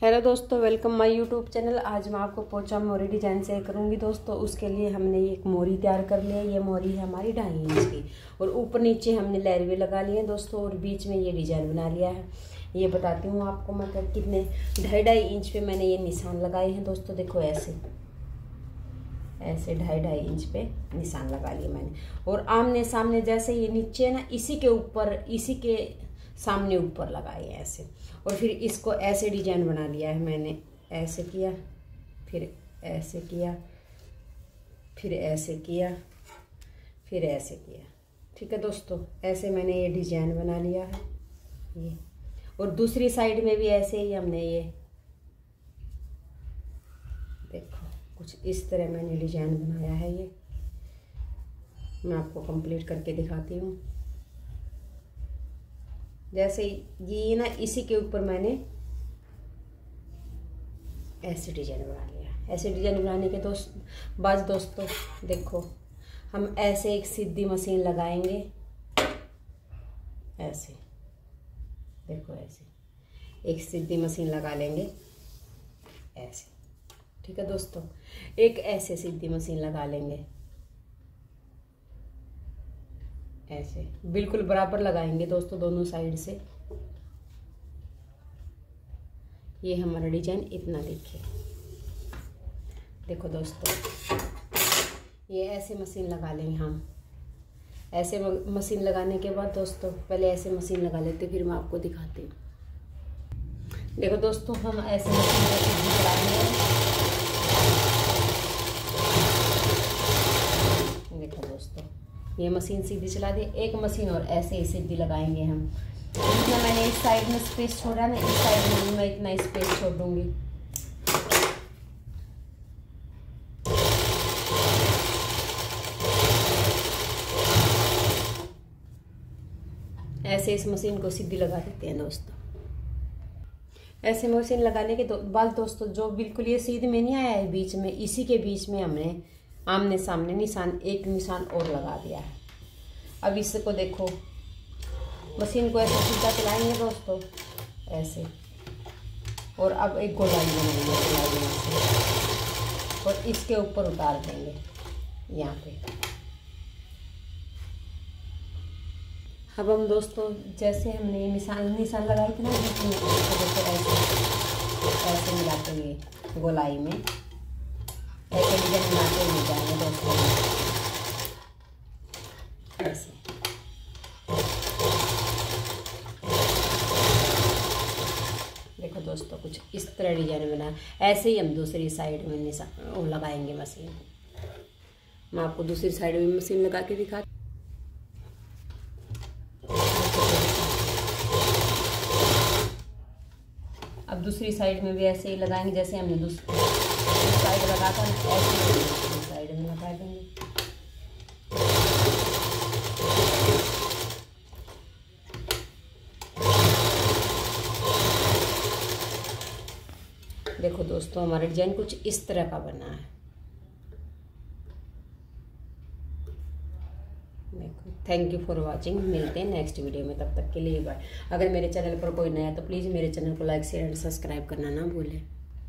Hello दोस्तों, welcome my YouTube channel. आज मैं आपको पोचा मोरी डिज़ाइन से करूँगी दोस्तों। उसके लिए हमने एक मोरी तैयार कर लिया। ये मोरी है हमारी ढाई इंच की। और ऊपर नीचे हमने लहर भी लगा लिए हैं दोस्तों और बीच में ये डिज़ाइन बना लिया है। ये बताती हूँ आपको मतलब कितने ढाई ढाई इंच पे मैंने ये निशान लगाए हैं दोस्तों। देखो ऐसे ऐसे ढाई ढाई इंच पे निशान लगा लिए मैंने। और आमने सामने जैसे ये नीचे ना, इसी के ऊपर, इसी के सामने ऊपर लगाए ऐसे। और फिर इसको ऐसे डिज़ाइन बना लिया है मैंने। ऐसे किया, फिर ऐसे किया, फिर ऐसे किया, फिर ऐसे किया। ठीक है दोस्तों, ऐसे मैंने ये डिज़ाइन बना लिया है। ये। और दूसरी साइड में भी ऐसे ही हमने ये देखो, कुछ इस तरह मैंने डिज़ाइन बनाया है ये। मैं आपको कंप्लीट करके दिखाती हूँ। जैसे ये ना, इसी के ऊपर मैंने ऐसे डिज़ाइन बना लिया ऐसे डिज़ाइन बनाने के दोस्त बाद दोस्तों, देखो, हम ऐसे एक सीधी मशीन लगाएँगे, ऐसे, देखो ऐसे, एक सीधी मशीन लगा लेंगे, ऐसे, ठीक है दोस्तों? एक ऐसे सीधी मशीन लगा लेंगे। ऐसे। बिल्कुल बराबर लगाएँगे दोस्तों दोनों साइड से। ये हमारा डिज़ाइन इतना दिखे देखो दोस्तों, ये ऐसे मशीन लगा लेंगे हम। ऐसे मशीन लगाने के बाद दोस्तों, पहले ऐसे मशीन लगा लेते, फिर मैं आपको दिखाती हूँ। देखो दोस्तों, हम ऐसे मशीन लगाएँगे देखो दोस्तों ये मशीन सीधी चला दी, एक मशीन और ऐसे ही सीधी लगाएँगे हम। जितना मैंने इस साइड में स्पेस छोड़ा ना इस साइड में भी मैं इतना स्पेस छोड़ दूँगी। ऐसे इस मशीन को सीधी लगा देते हैं दोस्तों। ऐसे मशीन लगाने के बाद दोस्तों, जो बिल्कुल ये सीधे में नहीं आया है बीच में, इसी के बीच में हमने आमने सामने निशान, एक निशान और लगा दिया है। अब इसको देखो। मशीन को ऐसे सीधा चलाएँगे दोस्तों, ऐसे। और अब एक गोलाई बनाएँगे और इसके ऊपर उतार देंगे, यहाँ पे। अब हम दोस्तों, जैसे हमने निशान निशान लगाई थी ना ऐसे ऐसे मिलाते हुए गोलाई में। ऐसे बनाते हुए जाएँगे दोस्तों ऐसे देखो दोस्तों, कुछ इस तरह डिज़ाइन बना। ऐसे ही हम दूसरी साइड में निशान लगाएँगे मशीन। मैं आपको दूसरी साइड में मशीन लगा के दिखा अब दूसरी साइड में भी ऐसे ही लगाएँगे जैसे हमने दूसरी साइड लगाकर ऐसे साइड में लगा देंगे देखो दोस्तों, हमारा डिज़ाइन कुछ इस तरह का बना है। देखो थैंक यू फॉर वाचिंग मिलते हैं नेक्स्ट वीडियो में, तब तक के लिए बाय अगर मेरे चैनल पर कोई नया तो प्लीज़ मेरे चैनल को लाइक शेयर एंड सब्सक्राइब करना ना भूलें।